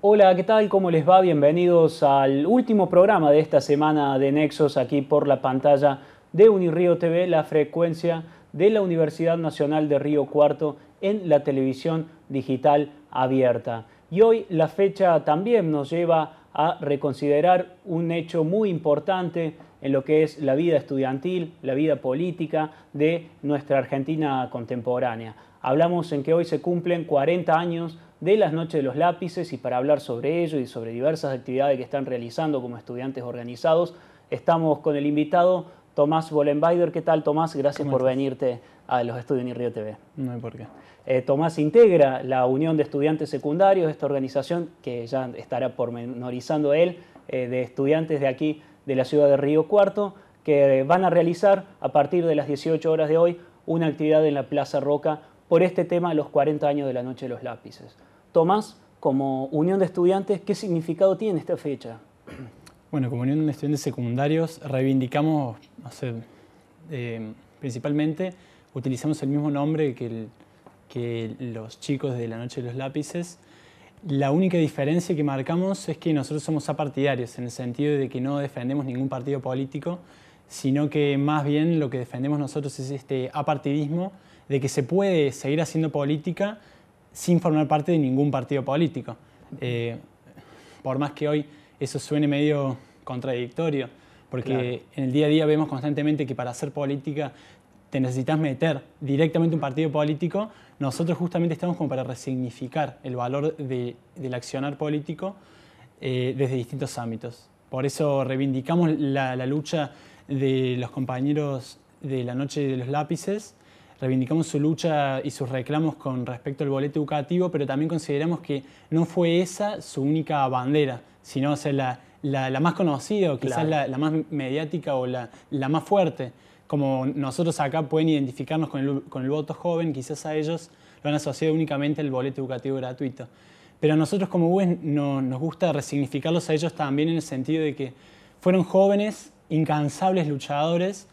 Hola, ¿qué tal? ¿Cómo les va? Bienvenidos al último programa de esta semana de Nexos aquí por la pantalla de Unirrío TV, la frecuencia de la Universidad Nacional de Río Cuarto en la televisión digital abierta. Y hoy la fecha también nos lleva a reconsiderar un hecho muy importante en lo que es la vida estudiantil, la vida política de nuestra Argentina contemporánea. Hablamos en que hoy se cumplen 40 años de las Noches de los Lápices y para hablar sobre ello y sobre diversas actividades que están realizando como estudiantes organizados, estamos con el invitado Tomás Bolenbaider. ¿Qué tal, Tomás? Gracias por venirte a los estudios de Río TV. No hay por qué. Eh, Tomás integra la Unión de Estudiantes Secundarios, esta organización que ya estará pormenorizando él, eh, de estudiantes de aquí, de la ciudad de Río Cuarto, que van a realizar a partir de las 18 horas de hoy una actividad en la Plaza Roca por este tema, los 40 años de la Noche de los Lápices. Tomás, como Unión de Estudiantes, ¿qué significado tiene esta fecha? Bueno, como Unión de Estudiantes Secundarios reivindicamos, no sé, eh, principalmente utilizamos el mismo nombre que, que los chicos de la Noche de los Lápices. La única diferencia que marcamos es que nosotros somos apartidarios, en el sentido de que no defendemos ningún partido político, sino que más bien lo que defendemos nosotros es este apartidismo de que se puede seguir haciendo política sin formar parte de ningún partido político. Eh, por más que hoy eso suene medio contradictorio, porque en el día a día vemos constantemente que para hacer política te necesitas meter directamente un partido político, nosotros justamente estamos como para resignificar el valor del accionar político eh, desde distintos ámbitos. Por eso reivindicamos la, la lucha de los compañeros de la Noche de los Lápices, reivindicamos su lucha y sus reclamos con respecto al boleto educativo, pero también consideramos que no fue esa su única bandera, sino la, la, más conocida o quizás la, la, más mediática o la, la, más fuerte. Como nosotros acá pueden identificarnos con el, con el voto joven, quizás a ellos lo han asociado únicamente al boleto educativo gratuito. Pero a nosotros como UES no, nos gusta resignificarlos a ellos también en el sentido de que fueron jóvenes, incansables luchadores,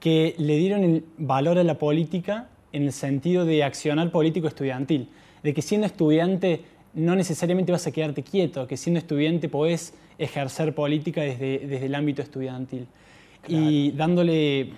que le dieron el valor a la política en el sentido de accionar político estudiantil, de que siendo estudiante no necesariamente vas a quedarte quieto, que siendo estudiante podés ejercer política desde, desde el ámbito estudiantil. Y dándole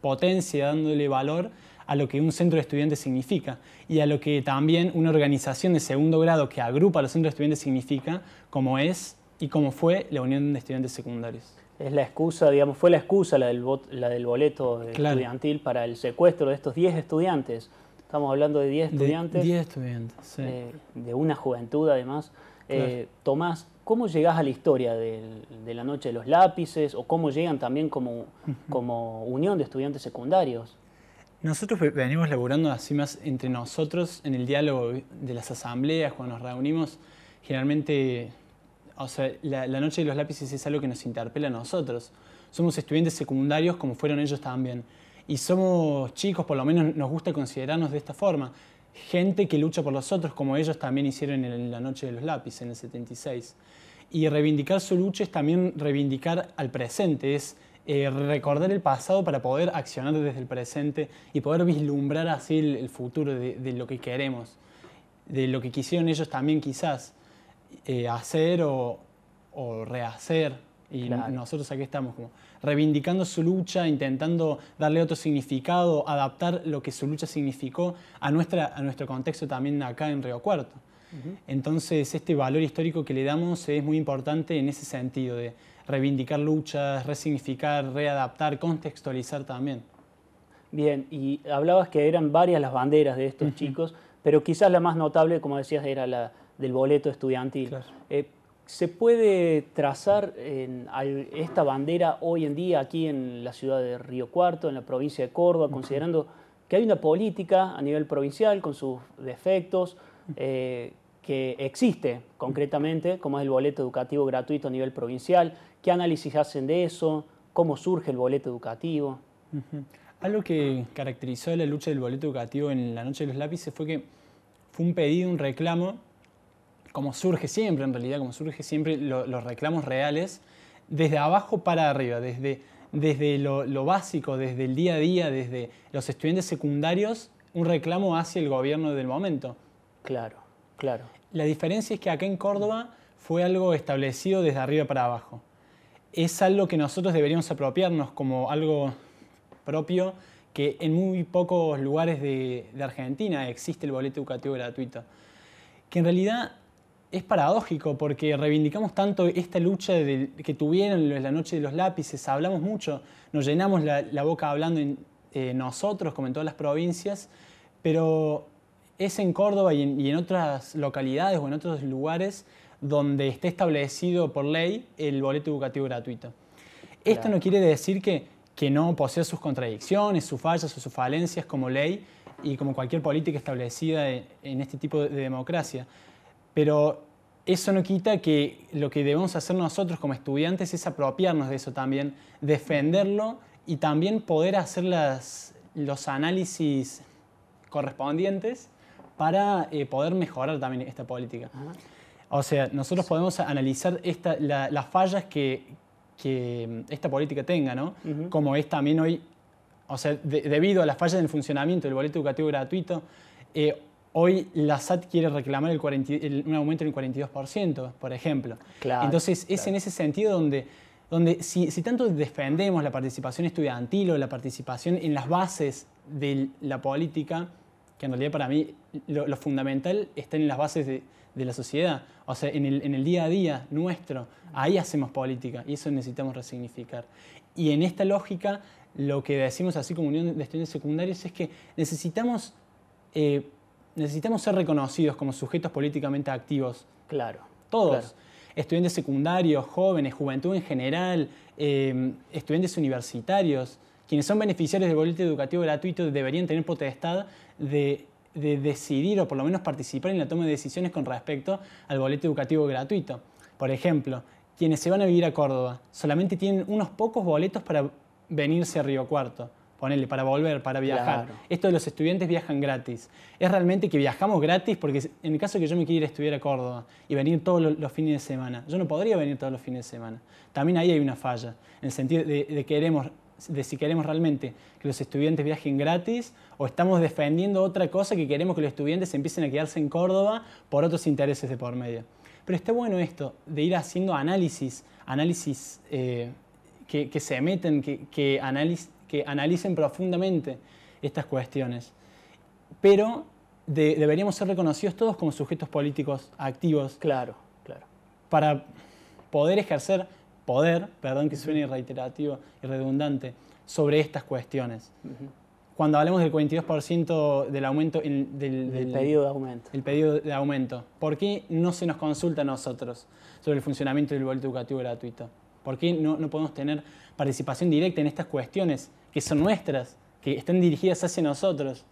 potencia, dándole valor a lo que un centro de estudiantes significa y a lo que también una organización de segundo grado que agrupa a los centros de estudiantes significa, como es y como fue la Unión de Estudiantes Secundarios es la excusa, digamos, fue la excusa la del, la del boleto estudiantil para el secuestro de estos 10 estudiantes. Estamos hablando de 10 estudiantes. 10 estudiantes, sí. Eh, de una juventud además. Eh, Tomás, ¿cómo llegás a la historia de, la Noche de los Lápices o cómo llegan también como, como unión de estudiantes secundarios? Nosotros venimos laburando así más entre nosotros en el diálogo de las asambleas, cuando nos reunimos, generalmente o sea, la, noche de los lápices es algo que nos interpela a nosotros. Somos estudiantes secundarios como fueron ellos también. Y somos chicos, por lo menos nos gusta considerarnos de esta forma. Gente que lucha por los otros, como ellos también hicieron en la noche de los lápices, en el 76. Y reivindicar su lucha es también reivindicar al presente, es eh, recordar el pasado para poder accionar desde el presente y poder vislumbrar así el, futuro de, lo que queremos, de lo que quisieron ellos también quizás. Eh, hacer o, rehacer. Y nosotros aquí estamos como reivindicando su lucha, intentando darle otro significado, adaptar lo que su lucha significó a, nuestra, a nuestro contexto también acá en Río Cuarto. Entonces, este valor histórico que le damos es muy importante en ese sentido, de reivindicar luchas, resignificar, readaptar, contextualizar también. Bien, y hablabas que eran varias las banderas de estos chicos, pero quizás la más notable, como decías, era la, del boleto estudiantil. Eh, ¿Se puede trazar esta bandera hoy en día aquí en la ciudad de Río Cuarto, en la provincia de Córdoba, considerando que hay una política a nivel provincial con sus defectos eh, que existe concretamente, como es el boleto educativo gratuito a nivel provincial? ¿Qué análisis hacen de eso? ¿Cómo surge el boleto educativo? Algo que caracterizó la lucha del boleto educativo en la Noche de los Lápices fue que fue un pedido, un reclamo como surge siempre en realidad, como surge siempre los reclamos reales, desde abajo para arriba, desde, desde lo, básico, desde el día a día, desde los estudiantes secundarios, un reclamo hacia el gobierno del momento. Claro, claro. La diferencia es que acá en Córdoba fue algo establecido desde arriba para abajo. Es algo que nosotros deberíamos apropiarnos como algo propio, que en muy pocos lugares de, Argentina existe el boleto educativo gratuito. Que en realidad es paradójico porque reivindicamos tanto esta lucha que tuvieron la noche de los lápices, hablamos mucho, nos llenamos la, boca hablando en, eh, nosotros, como en todas las provincias, pero es en Córdoba y en, otras localidades o en otros lugares donde esté establecido por ley el boleto educativo gratuito. Esto no quiere decir que, que no posea sus contradicciones, sus fallas o sus falencias como ley y como cualquier política establecida en este tipo de democracia. Pero eso no quita que lo que debemos hacer nosotros como estudiantes es apropiarnos de eso también, defenderlo y también poder hacer los análisis correspondientes para eh, poder mejorar también esta política. O sea, nosotros podemos analizar las fallas que, mm, esta política tenga, ¿no? Como es también hoy, o sea, debido a las fallas en el funcionamiento del boleto educativo gratuito, eh, hoy la SAT quiere reclamar el un aumento del 42%, por ejemplo. Entonces, es en ese sentido donde, donde si, tanto defendemos la participación estudiantil o la participación en las bases de la política, que en realidad para mí lo, fundamental está en las bases de, la sociedad, o sea, en el, en el, día a día nuestro, ahí hacemos política y eso necesitamos resignificar. Y en esta lógica, lo que decimos así como Unión de Estudiantes Secundarios es que necesitamos, eh, necesitamos ser reconocidos como sujetos políticamente activos. Claro. Todos. Estudiantes secundarios, jóvenes, juventud en general, eh, estudiantes universitarios, quienes son beneficiarios del boleto educativo gratuito deberían tener potestad de, decidir o por lo menos participar en la toma de decisiones con respecto al boleto educativo gratuito. Por ejemplo, quienes se van a vivir a Córdoba solamente tienen unos pocos boletos para venirse a Río Cuarto, ponerle, para volver, para viajar. Esto de los estudiantes viajan gratis. Es realmente que viajamos gratis porque en el caso de que yo me quiera ir a estudiar a Córdoba y venir todos los, fines de semana, yo no podría venir todos los fines de semana. También ahí hay una falla, en el sentido de, de que queremos de si queremos realmente que los estudiantes viajen gratis o estamos defendiendo otra cosa que queremos que los estudiantes empiecen a quedarse en Córdoba por otros intereses de por medio. Pero está bueno esto de ir haciendo análisis, análisis eh, que, se meten, que, que, que, analicen profundamente estas cuestiones. Pero deberíamos ser reconocidos todos como sujetos políticos activos. Claro, claro. Para poder ejercer poder, perdón que suene reiterativo y redundante, sobre estas cuestiones. Cuando hablemos del 42% del aumento del, pedido de aumento. El pedido de aumento. ¿Por qué no se nos consulta a nosotros sobre el funcionamiento del boleto educativo gratuito? ¿Por qué no, no podemos tener participación directa en estas cuestiones que son nuestras, que están dirigidas hacia nosotros?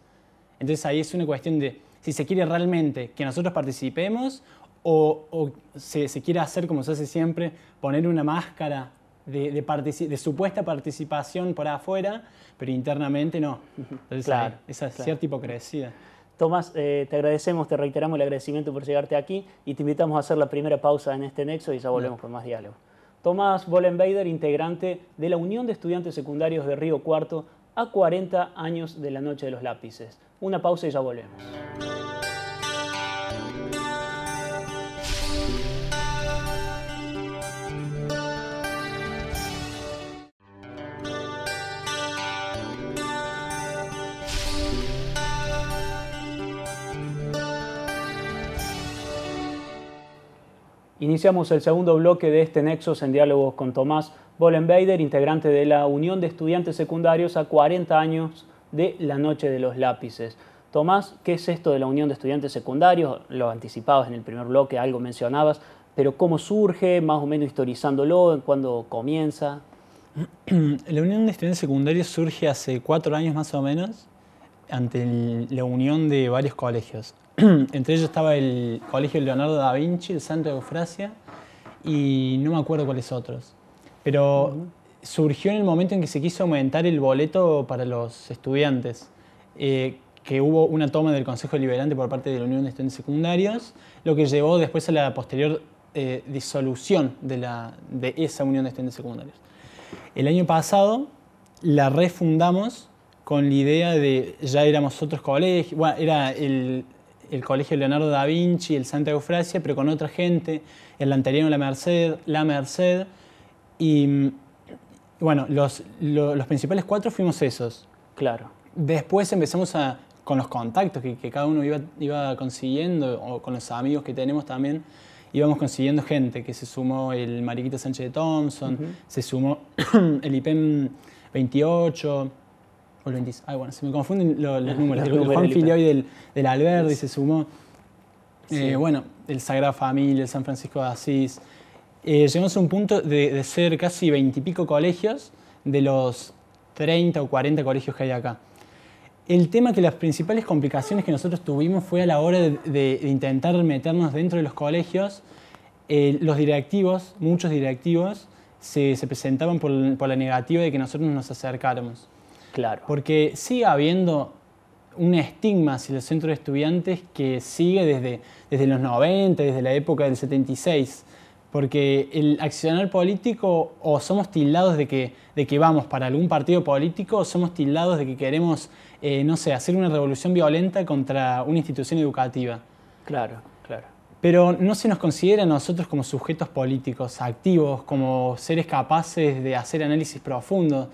Entonces ahí es una cuestión de si se quiere realmente que nosotros participemos o, se, quiere hacer, como se hace siempre, poner una máscara de, de, supuesta participación por afuera, pero internamente no. Entonces, claro, esa cierta hipocresía. Tomás, eh, te agradecemos, te reiteramos el agradecimiento por llegarte aquí y te invitamos a hacer la primera pausa en este nexo y ya volvemos con más diálogo. Tomás Bollenbeider, integrante de la Unión de Estudiantes Secundarios de Río Cuarto, a 40 años de la Noche de los Lápices. Una pausa y ya volvemos. Iniciamos el segundo bloque de este Nexos en diálogos con Tomás Bollenbeider, integrante de la Unión de Estudiantes Secundarios a 40 años de la Noche de los Lápices. Tomás, ¿qué es esto de la Unión de Estudiantes Secundarios? Lo anticipabas en el primer bloque, algo mencionabas, pero ¿cómo surge, más o menos historizándolo, cuándo comienza? La Unión de Estudiantes Secundarios surge hace cuatro años más o menos, ante la unión de varios colegios. Entre ellos estaba el Colegio Leonardo da Vinci, el Santo de Eufrasia, y no me acuerdo cuáles otros. Pero surgió en el momento en que se quiso aumentar el boleto para los estudiantes, eh, que hubo una toma del Consejo Deliberante por parte de la Unión de Estudiantes Secundarios, lo que llevó después a la posterior eh, disolución de, la, de esa Unión de Estudiantes Secundarios. El año pasado la refundamos con la idea de ya éramos otros colegios, bueno, era el, el Colegio Leonardo da Vinci, el Santa Eufrasia, pero con otra gente, el Lanteriano La Merced, La Merced. Y bueno, los, los principales cuatro fuimos esos. Claro. Después empezamos a, con los contactos que, que cada uno iba, iba, consiguiendo, o con los amigos que tenemos también, íbamos consiguiendo gente, que se sumó el Mariquita Sánchez de Thompson, se sumó el IPEM 28, o el 26, ay, bueno, se me confunden los, números, el, Juan Filioy del, del Alberdi se sumó, eh, bueno, el Sagrada Familia, el San Francisco de Asís, eh, llegamos a un punto de, de ser casi veintipico colegios de los 30 o 40 colegios que hay acá. El tema que las principales complicaciones que nosotros tuvimos fue a la hora de, intentar meternos dentro de los colegios. Eh, los directivos, muchos directivos, se, presentaban por, la negativa de que nosotros nos acercáramos. Claro. Porque sigue habiendo un estigma hacia los centros de estudiantes que sigue desde, desde los 90, desde la época del 76 porque el accionar político o somos tildados de que, de que vamos para algún partido político o somos tildados de que queremos, eh, no sé, hacer una revolución violenta contra una institución educativa. Claro, claro. Pero no se nos considera a nosotros como sujetos políticos activos, como seres capaces de hacer análisis profundo.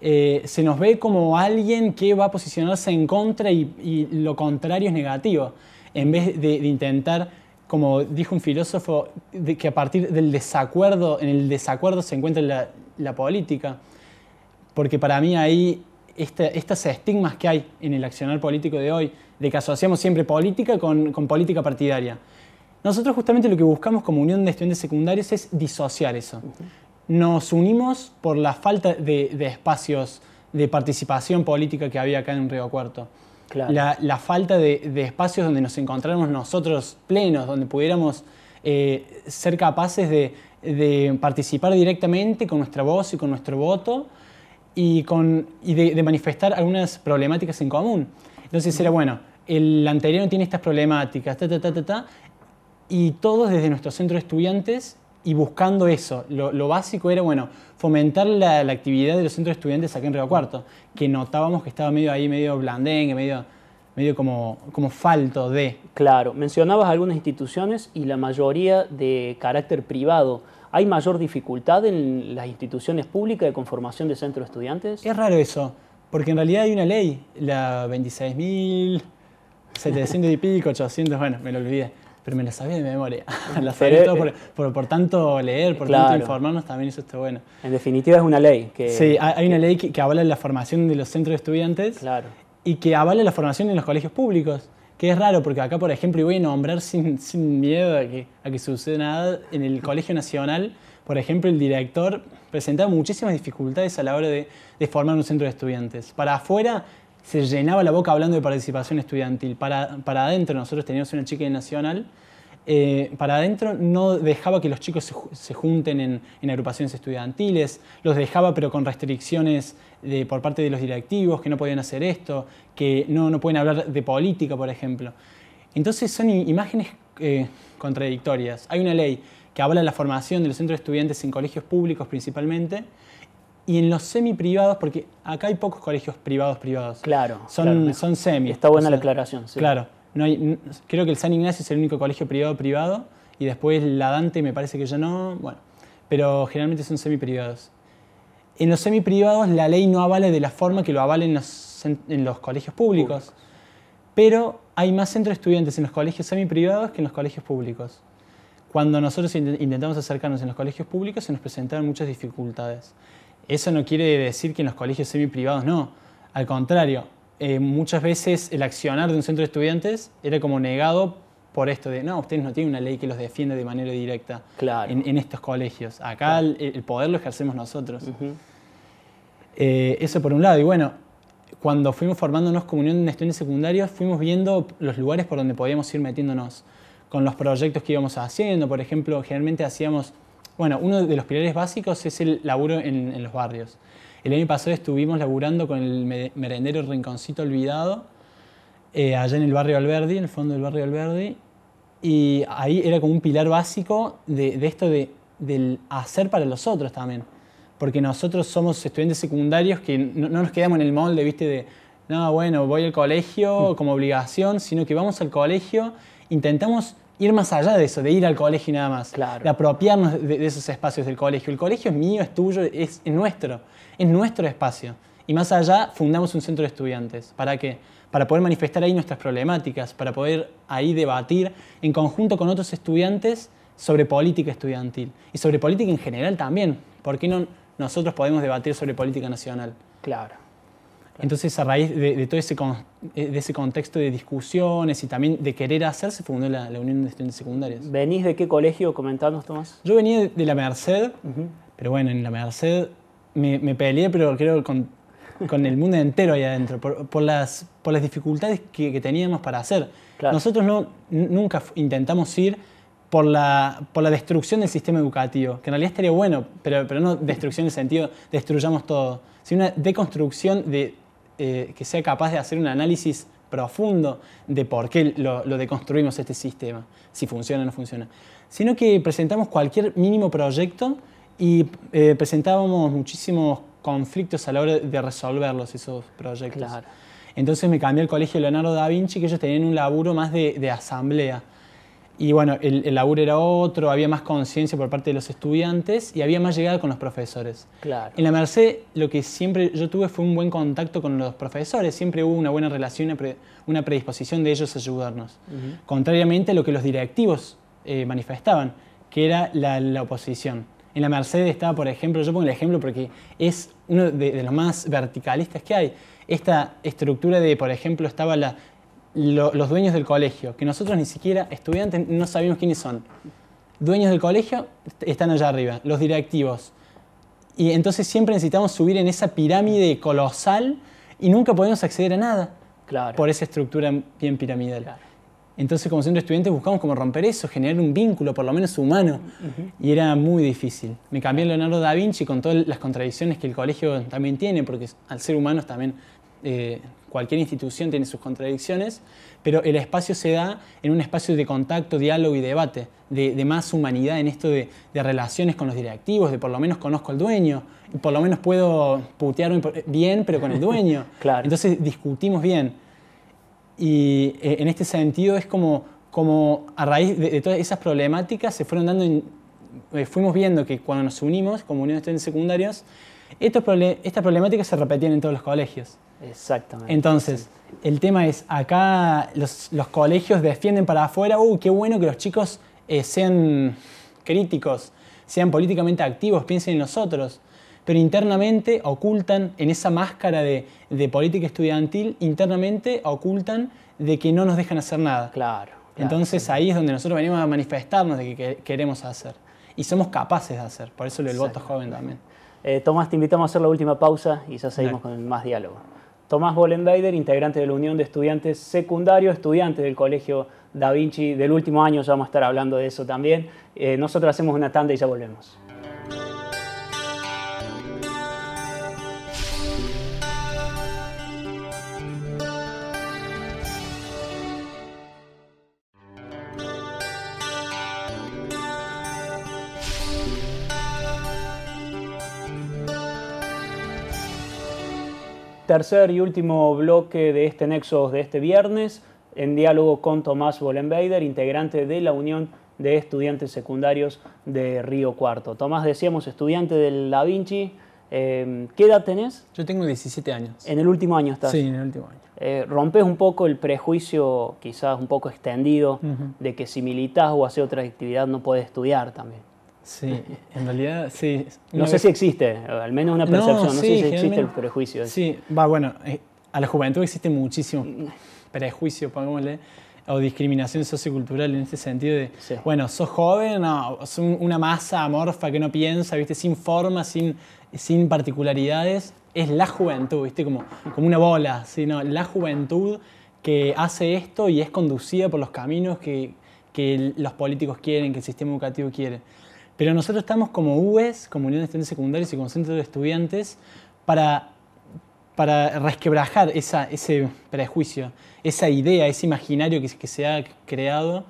Eh, se nos ve como alguien que va a posicionarse en contra y, lo contrario es negativo, en vez de intentar como dijo un filósofo, que a partir del desacuerdo, en el desacuerdo se encuentra la, política, porque para mí ahí este, estos estigmas que hay en el accionar político de hoy, de que asociamos siempre política con, con, política partidaria. Nosotros justamente lo que buscamos como unión de estudiantes secundarios es disociar eso. Nos unimos por la falta de, de espacios de participación política que había acá en Río Cuarto la, falta de, espacios donde nos encontráramos nosotros plenos, donde pudiéramos eh, ser capaces de, participar directamente con nuestra voz y con nuestro voto y, con, de, manifestar algunas problemáticas en común. Entonces era, bueno, el anterior tiene estas problemáticas, ta, ta, ta, ta, ta, y todos desde nuestro centro de estudiantes y buscando eso. Lo, básico era, bueno, fomentar la, actividad de los centros de estudiantes aquí en Río Cuarto, que notábamos que estaba medio ahí, medio blandengue, medio, medio como, como falto de... Claro, mencionabas algunas instituciones y la mayoría de carácter privado. ¿Hay mayor dificultad en las instituciones públicas de conformación de centros de estudiantes? Es raro eso, porque en realidad hay una ley, la 26.700 y pico, 800, bueno, me lo olvidé pero me la sabía de memoria. la sabía todo eh, por, por, tanto leer, por tanto informarnos, también eso está bueno. En definitiva es una ley. Que, sí, hay una ley que, avala la formación de los centros de estudiantes claro. y que avala la formación en los colegios públicos. Que es raro, porque acá, por ejemplo, y voy a nombrar sin, sin miedo a que, a que suceda nada, en el Colegio Nacional, por ejemplo, el director presentaba muchísimas dificultades a la hora de, de formar un centro de estudiantes. Para afuera se llenaba la boca hablando de participación estudiantil. Para, para adentro, nosotros teníamos una chica de Nacional, eh, para adentro no dejaba que los chicos se, junten en, agrupaciones estudiantiles, los dejaba pero con restricciones de, por parte de los directivos, que no podían hacer esto, que no, no pueden hablar de política, por ejemplo. Entonces son imágenes eh, contradictorias. Hay una ley que habla de la formación de los centros de estudiantes en colegios públicos principalmente, y en los semi-privados, porque acá hay pocos colegios privados privados. Claro. Son, son semi. Está buena la aclaración. Sí. Claro. No hay, creo que el San Ignacio es el único colegio privado privado y después la Dante me parece que ya no. Bueno, pero generalmente son semi-privados. En los semi-privados la ley no avala de la forma que lo avalen en los, en los colegios públicos. Pero hay más centros de estudiantes en los colegios semi-privados que en los colegios públicos. Cuando nosotros intentamos acercarnos en los colegios públicos se nos presentaron muchas dificultades. Eso no quiere decir que en los colegios semi-privados no. Al contrario, eh, muchas veces el accionar de un centro de estudiantes era como negado por esto de, no, ustedes no tienen una ley que los defiende de manera directa en, estos colegios. Acá el, poder lo ejercemos nosotros. Eh, eso por un lado. Y bueno, cuando fuimos formándonos como unión de estudiantes secundarios, fuimos viendo los lugares por donde podíamos ir metiéndonos con los proyectos que íbamos haciendo. Por ejemplo, generalmente hacíamos bueno, uno de los pilares básicos es el laburo en, los barrios. El año pasado estuvimos laburando con el merendero Rinconcito Olvidado, eh, allá en el barrio Alberdi, en el fondo del barrio Alberdi, y ahí era como un pilar básico de, esto de, del hacer para los otros también. Porque nosotros somos estudiantes secundarios que no, nos quedamos en el molde, ¿viste? De, no, bueno, voy al colegio como obligación, sino que vamos al colegio, intentamos ir más allá de eso, de ir al colegio y nada más. Claro. De apropiarnos de, de esos espacios del colegio. El colegio es mío, es tuyo, es, es nuestro. Es nuestro espacio. Y más allá, fundamos un centro de estudiantes. ¿Para qué? Para poder manifestar ahí nuestras problemáticas, para poder ahí debatir en conjunto con otros estudiantes sobre política estudiantil. Y sobre política en general también. ¿Por qué no nosotros podemos debatir sobre política nacional? Claro. Entonces, a raíz de, de todo ese, con- eh, de ese contexto de discusiones y también de querer hacer, se fundó la, la Unión de Estudiantes Secundarios. ¿Venís de qué colegio? Comentanos, Tomás. Yo venía de, de la Merced, Ujú. pero bueno, en la Merced me, me peleé, pero creo con, con el mundo entero ahí adentro, por, por las, por las dificultades que, que teníamos para hacer. Claro. Nosotros no, nunca intentamos ir por la, por la destrucción del sistema educativo, que en realidad estaría bueno, pero, pero no destrucción en el sentido destruyamos todo, sino una deconstrucción de, eh, que sea capaz de hacer un análisis profundo de por qué lo, lo deconstruimos este sistema, si funciona o no funciona. Sino que presentamos cualquier mínimo proyecto y eh, presentábamos muchísimos conflictos a la hora de resolverlos, esos proyectos. Claro. Entonces me cambié al colegio Leonardo da Vinci, que ellos tenían un laburo más de, de asamblea. Y bueno, el, el laburo era otro, había más conciencia por parte de los estudiantes y había más llegada con los profesores. Claro. En la Merced lo que siempre yo tuve fue un buen contacto con los profesores, siempre hubo una buena relación, una, pre- una predisposición de ellos a ayudarnos. Contrariamente a lo que los directivos eh, manifestaban, que era la, la oposición. En la Merced estaba, por ejemplo, yo pongo el ejemplo porque es uno de, de los más verticalistas que hay. Esta estructura de, por ejemplo, estaba la, lo- los dueños del colegio, que nosotros ni siquiera, estudiantes, no sabíamos quiénes son. Dueños del colegio est- están allá arriba, los directivos. Y entonces siempre necesitamos subir en esa pirámide colosal y nunca podemos acceder a nada Claro. por esa estructura bien piramidal. Claro. Entonces, como centro de estudiantes, buscamos como romper eso, generar un vínculo, por lo menos humano. Y era muy difícil. Me cambié a Leonardo da Vinci con todas las contradicciones que el colegio también tiene, porque al ser humanos también eh, cualquier institución tiene sus contradicciones, pero el espacio se da en un espacio de contacto, diálogo y debate, de, de más humanidad en esto de, de relaciones con los directivos, de por lo menos conozco al dueño, y por lo menos puedo putearme bien, pero con el dueño. Claro. Entonces discutimos bien. Y eh, en este sentido es como, como a raíz de, de todas esas problemáticas se fueron dando, en- eh, fuimos viendo que cuando nos unimos como Unión de Estudiantes Secundarios, estos estas problemáticas se repetían en todos los colegios. Exactamente. Entonces, el tema es, acá los, los colegios defienden para afuera, uy, qué bueno que los chicos eh, sean críticos, sean políticamente activos, piensen en nosotros, pero internamente ocultan, en esa máscara de, de política estudiantil, internamente ocultan de que no nos dejan hacer nada. Claro. claro. Entonces ahí es donde nosotros venimos a manifestarnos de que queremos hacer. Y somos capaces de hacer, por eso lo del voto joven también. Eh, Tomás, te invitamos a hacer la última pausa y ya seguimos Dale. con más diálogo. Tomás Bollenbeider, integrante de la Unión de Estudiantes Secundarios, estudiante del Colegio Da Vinci del último año, ya vamos a estar hablando de eso también. Eh, nosotros hacemos una tanda y ya volvemos. Tercer y último bloque de este Nexos de este viernes, en diálogo con Tomás Bollenbeider, integrante de la Unión de Estudiantes Secundarios de Río Cuarto. Tomás, decíamos, estudiante del Da Vinci. Eh, ¿Qué edad tenés? Yo tengo 17 años. En el último año estás. Sí, en el último año. Eh, rompes un poco el prejuicio, quizás un poco extendido, de que si militas o haces otra actividad no puedes estudiar también. Sí, en realidad sí. No sé vez- si existe, al menos una No, percepción, no, sí, sé si existe el prejuicio. Sí, va, bueno, eh, a la juventud existe muchísimo prejuicio, pongámosle, o discriminación sociocultural en este sentido de, Sí. bueno, sos joven, no, sos un- una masa amorfa que no piensa, ¿viste? sin forma, sin, sin particularidades, es la juventud, ¿viste? Como, como una bola, ¿sí? no, la juventud que hace esto y es conducida por los caminos que, que los políticos quieren, que el sistema educativo quiere. Pero nosotros estamos como UES, como Unión de Estudiantes Secundarios y como Centro de Estudiantes, para, para resquebrajar esa, ese prejuicio, esa idea, ese imaginario que, que se ha creado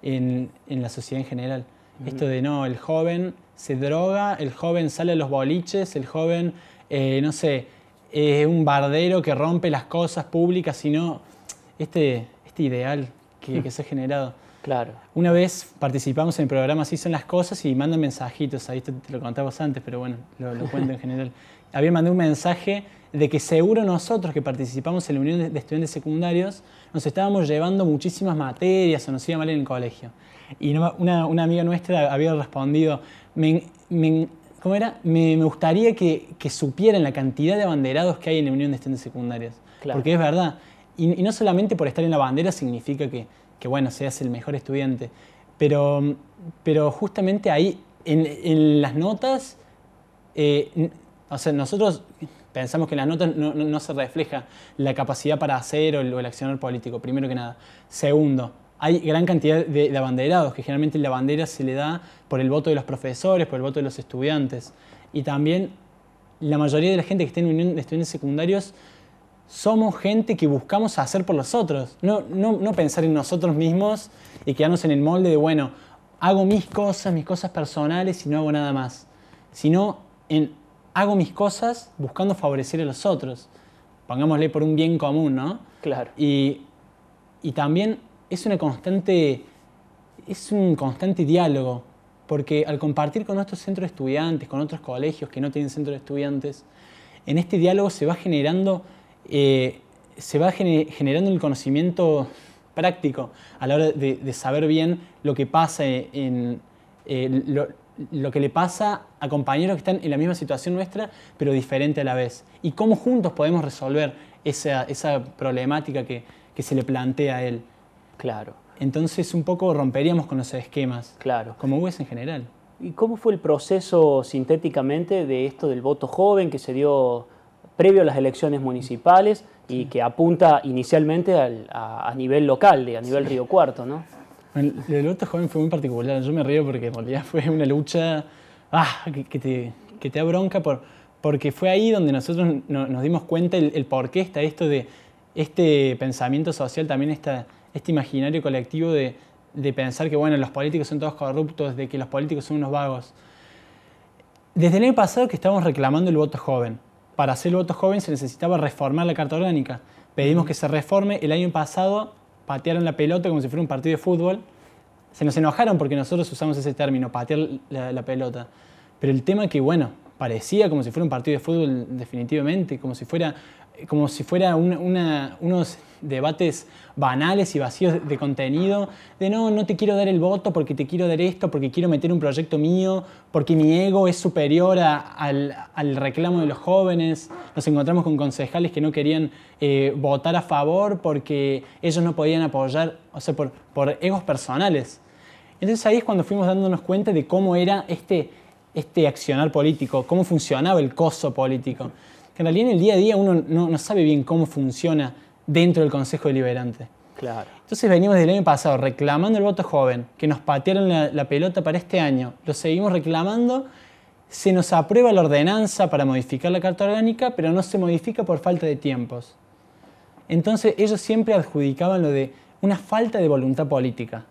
en, en la sociedad en general. Esto de no, el joven se droga, el joven sale a los boliches, el joven, eh, no sé, es un bardero que rompe las cosas públicas, sino este, este ideal que, que se ha generado. Claro. Una vez participamos en el programa Así son las cosas y mandan mensajitos, ahí te, te lo contabas antes, pero bueno, lo, lo cuento en general. Había mandado un mensaje de que seguro nosotros que participamos en la Unión de Estudiantes Secundarios nos estábamos llevando muchísimas materias o nos iba mal en el colegio. Y una, una amiga nuestra había respondido, me, me, ¿cómo era? Me, me gustaría que, que, supieran la cantidad de abanderados que hay en la Unión de Estudiantes Secundarios. Claro. Porque es verdad. Y, y, no solamente por estar en la bandera significa que, que, bueno, seas el mejor estudiante, pero, pero justamente ahí, en, las notas, eh, o sea, nosotros pensamos que en las notas no, no, se refleja la capacidad para hacer o el, o el accionar político, primero que nada. Segundo, hay gran cantidad de, de, abanderados, que generalmente la bandera se le da por el voto de los profesores, por el voto de los estudiantes. Y también la mayoría de la gente que está en unión de estudiantes secundarios somos gente que buscamos hacer por los otros, no, no, no pensar en nosotros mismos y quedarnos en el molde de, bueno, hago mis cosas, mis cosas personales y no hago nada más, sino en hago mis cosas buscando favorecer a los otros, pongámosle por un bien común, ¿no? Claro. Y, y también es una constante, es un constante diálogo, porque al compartir con nuestros centros de estudiantes, con otros colegios que no tienen centros de estudiantes, en este diálogo se va generando, eh, se va gener, generando el conocimiento práctico a la hora de, de saber bien lo que pasa en, eh, lo, lo, que le pasa a compañeros que están en la misma situación nuestra, pero diferente a la vez. Y cómo juntos podemos resolver esa, esa problemática que, que se le plantea a él. Claro. Entonces un poco romperíamos con los esquemas, claro. como UES en general. ¿Y cómo fue el proceso sintéticamente de esto del voto joven que se dio previo a las elecciones municipales y que apunta inicialmente al, a, a, nivel local, de, a nivel sí. Río Cuarto, ¿no? El, el, voto joven fue muy particular. Yo me río porque en realidad fue una lucha ah, que, que, te, que te da bronca por, porque fue ahí donde nosotros no, nos dimos cuenta el, el por qué está esto de este pensamiento social, también esta este imaginario colectivo de, de, pensar que bueno, los políticos son todos corruptos, de que los políticos son unos vagos. Desde el año pasado que estamos reclamando el voto joven. Para hacer el voto joven se necesitaba reformar la Carta Orgánica. Pedimos que se reforme. El año pasado patearon la pelota como si fuera un partido de fútbol. Se nos enojaron porque nosotros usamos ese término, patear la, la pelota. Pero el tema que, bueno, parecía como si fuera un partido de fútbol definitivamente, como si fuera como si fuera una, unos debates banales y vacíos de contenido, de no, no te quiero dar el voto porque te quiero dar esto, porque quiero meter un proyecto mío, porque mi ego es superior a, al, al, reclamo de los jóvenes. Nos encontramos con concejales que no querían eh, votar a favor porque ellos no podían apoyar, o sea, por, por egos personales. Entonces ahí es cuando fuimos dándonos cuenta de cómo era este, este accionar político, cómo funcionaba el coso político que en realidad en el día a día uno no, no sabe bien cómo funciona dentro del Consejo Deliberante. Claro. Entonces venimos del año pasado reclamando el voto joven, que nos patearon la, la, pelota para este año, lo seguimos reclamando, se nos aprueba la ordenanza para modificar la Carta Orgánica, pero no se modifica por falta de tiempos. Entonces ellos siempre adjudicaban lo de una falta de voluntad política.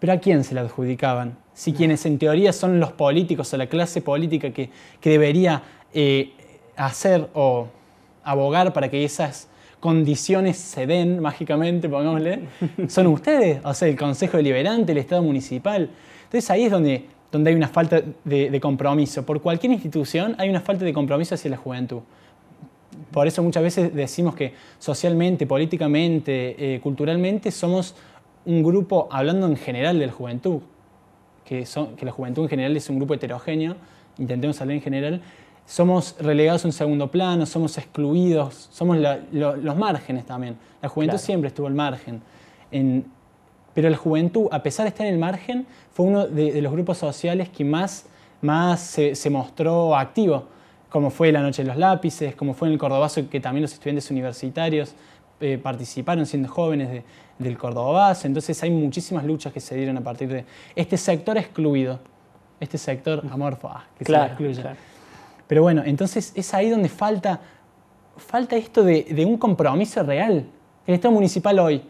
¿Pero a quién se la adjudicaban? Si quienes en teoría son los políticos o la clase política que, que debería eh, hacer o abogar para que esas condiciones se den mágicamente, pongámosle, son ustedes, o sea, el Consejo Deliberante, el Estado Municipal. Entonces ahí es donde, donde hay una falta de, de, compromiso. Por cualquier institución hay una falta de compromiso hacia la juventud. Por eso muchas veces decimos que socialmente, políticamente, eh, culturalmente somos un grupo, hablando en general de la juventud, que, son, que la juventud en general es un grupo heterogéneo, intentemos hablar en general, somos relegados a un segundo plano, somos excluidos, somos la, lo, los márgenes también. La juventud claro. siempre estuvo al margen. En, pero la juventud, a pesar de estar en el margen, fue uno de, de los grupos sociales que más, más se, se, mostró activo, como fue la Noche de los Lápices, como fue en el Cordobazo, que también los estudiantes universitarios eh, participaron siendo jóvenes de, del Cordobazo. Entonces hay muchísimas luchas que se dieron a partir de este sector excluido, este sector amorfo, ah, que claro, se excluye. Claro. Pero bueno, entonces es ahí donde falta, falta esto de, de, un compromiso real. El Estado municipal hoy,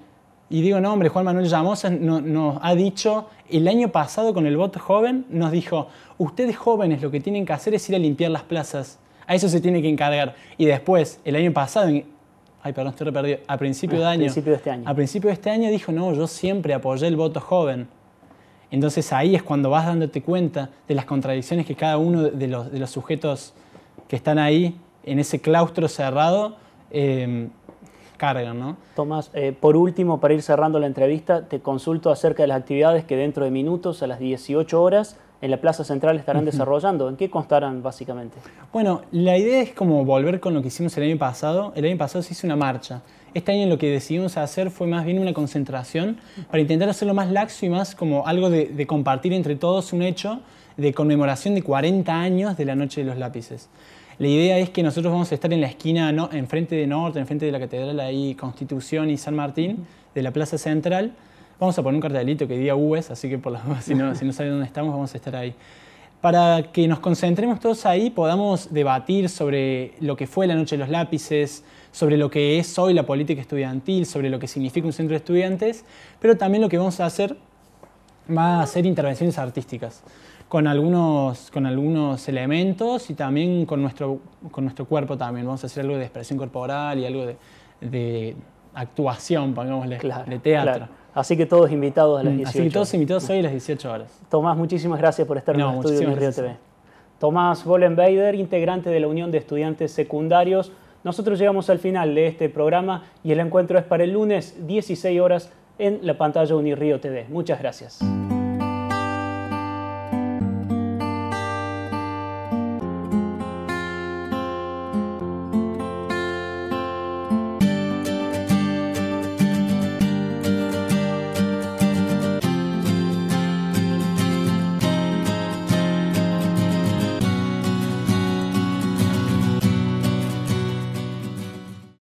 y digo nombre, Juan Manuel Llamosa nos, ha dicho, el año pasado con el voto joven, nos dijo, ustedes jóvenes lo que tienen que hacer es ir a limpiar las plazas, A eso se tiene que encargar. Y después, el año pasado, ay, perdón, estoy perdido, a principio de año. principio de este año. A principio de este año dijo, no, yo siempre apoyé el voto joven. Entonces ahí es cuando vas dándote cuenta de las contradicciones que cada uno de los, de los sujetos que están ahí en ese claustro cerrado eh, cargan. ¿no? Tomás, eh, por último, para ir cerrando la entrevista, te consulto acerca de las actividades que dentro de minutos, a las 18 horas, en la Plaza Central estarán desarrollando. ¿En qué constarán básicamente? Bueno, la idea es como volver con lo que hicimos el año pasado. El año pasado se hizo una marcha. Este año lo que decidimos hacer fue más bien una concentración para intentar hacerlo más laxo y más como algo de, compartir entre todos un hecho de conmemoración de 40 años de la Noche de los Lápices. La idea es que nosotros vamos a estar en la esquina, no, enfrente de Norte, enfrente de la Catedral ahí, Constitución y San Martín, de la Plaza Central. Vamos a poner un cartelito que diga UES, así que por si, no, si no saben dónde estamos, vamos a estar ahí. Para que nos concentremos todos ahí, podamos debatir sobre lo que fue la Noche de los Lápices, sobre lo que es hoy la política estudiantil, sobre lo que significa un centro de estudiantes, pero también lo que vamos a hacer va a ser intervenciones artísticas con algunos, con algunos elementos y también con nuestro, con nuestro cuerpo también. Vamos a hacer algo de expresión corporal y algo de, de actuación, pongámosle, de teatro. Así que todos invitados a las 18 mm, Así que todos invitados hoy a las 18 horas. Tomás, muchísimas gracias por estar en el estudio de Río TV. Tomás Bollenbeider, integrante de la Unión de Estudiantes Secundarios. Nosotros llegamos al final de este programa y el encuentro es para el lunes 16 horas en la pantalla Unirrío TV. Muchas gracias.